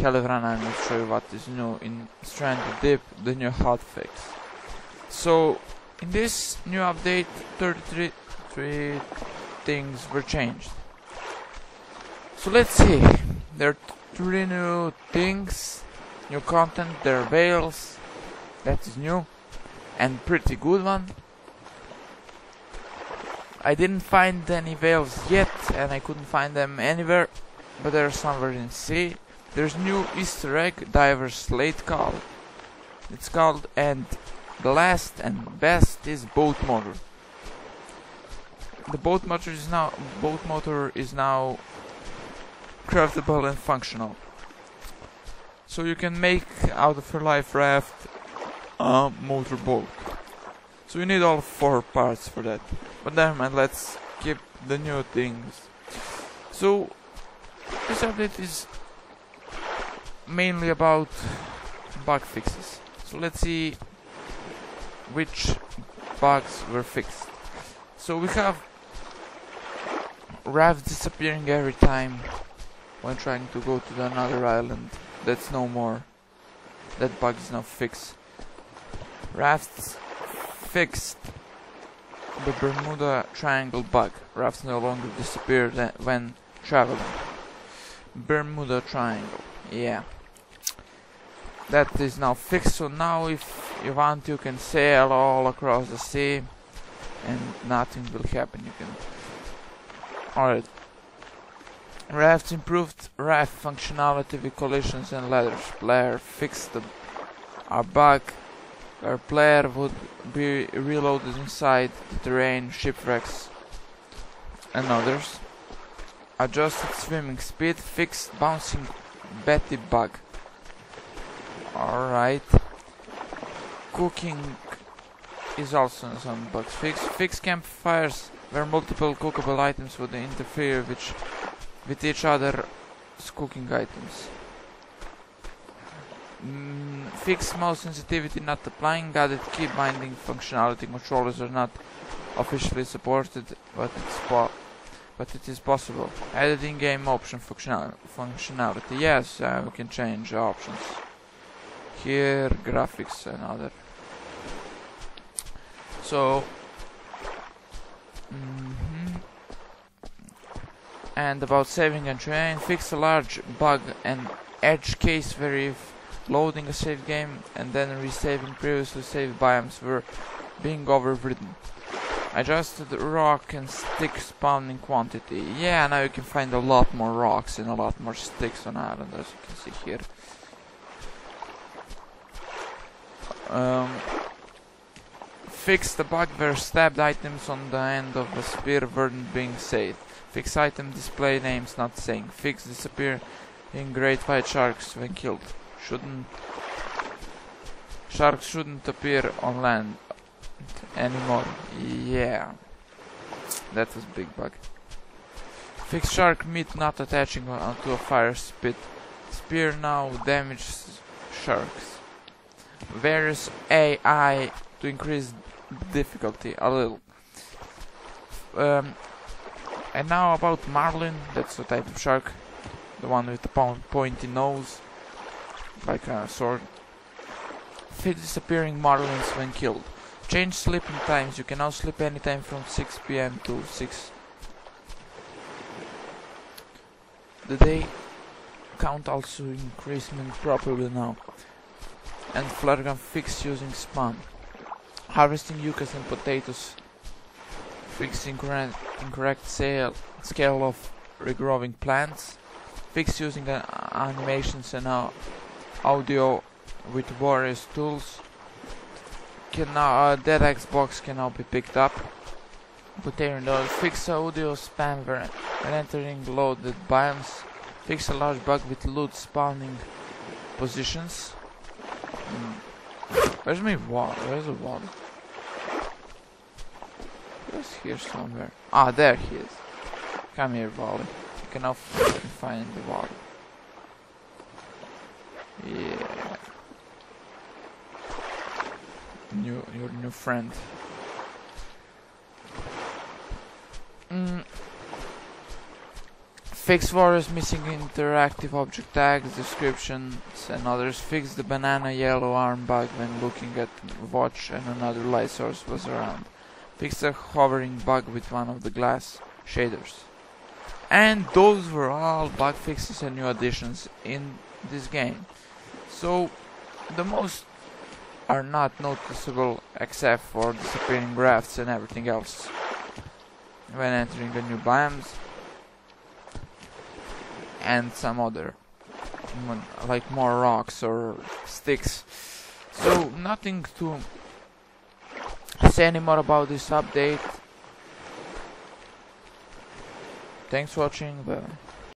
Caliban and will show you what is new in Stranded Deep, the new hotfix. So, in this new update, 33 three things were changed. So let's see. There are three new things, new content, there are veils, that is new, and pretty good one. I didn't find any veils yet, and I couldn't find them anywhere, but there are somewhere in sea. There's new Easter egg, Diver's Slate call. It's called, and the last and best is boat motor. The boat motor is now boat motor is now craftable and functional. So you can make out of your life raft a motorboat. So you need all four parts for that. But never mind, let's keep the new things. So this update is mainly about bug fixes. So let's see which bugs were fixed. So we have rafts disappearing every time when trying to go to another island. That's no more. That bug is now fixed. Rafts fixed the Bermuda Triangle bug. Rafts no longer disappear uh, when traveling. Bermuda Triangle. Yeah. That is now fixed, so now if you want you can sail all across the sea and nothing will happen. You can Alright. Raft improved raft functionality with collisions and ladders. Player fixed the our bug where player would be reloaded inside the terrain, shipwrecks and others. Adjusted swimming speed, fixed bouncing Betty bug. Alright. Cooking is also some bugs Fix, Fixed campfires where multiple cookable items would interfere with, with each other's cooking items. Mm, fixed mouse sensitivity not applying, added key binding functionality. Controllers are not officially supported, but it's but it is possible. Added in-game option functional functionality. Yes, uh, we can change options. Here, graphics and other. So, Mm -hmm. And about saving and terrain, fix a large bug and edge case where if loading a save game and then resaving previously saved biomes were being overwritten. Adjusted rock and stick spawning quantity. Yeah, now you can find a lot more rocks and a lot more sticks on island as you can see here. Um, Fix the bug where stabbed items on the end of a spear weren't being saved. Fix item display names not saying. Fix disappear in great white sharks when killed. Shouldn't sharks shouldn't appear on land anymore. Yeah. That was big bug. Fix shark meat not attaching onto a fire spit. Spear now damages sharks. Various AI to increase difficulty a little. Um, and now about Marlin, that's the type of shark, the one with the pointy nose, like a sword. Fit disappearing marlins when killed. Change sleeping times, you can now sleep anytime from 6 pm to 6. The day count also increasing properly now. And flare gun fixed using spam harvesting yuccas and potatoes, fixing incorrect, incorrect sale, scale of regrowing plants, fix using uh, animations and uh, audio with various tools. Can now uh, dead Xbox can now be picked up. Potato node, fix audio spam when entering loaded biomes. Fix a large bug with loot spawning positions. Mm. Where's my wall? Where's the wall? He's here somewhere. Ah, there he is. Come here, Wally. You can now find the water. Yeah. New, your new friend. Fix forest missing interactive object tags, descriptions and others. Fix the banana yellow arm bug when looking at watch and another light source was around. Fix the hovering bug with one of the glass shaders. And those were all bug fixes and new additions in this game. So the most are not noticeable except for disappearing rafts and everything else when entering the new biomes and some other mm, like more rocks or sticks. So nothing to say anymore about this update. Thanks for watching bye